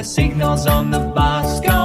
there's signals on the bus. Go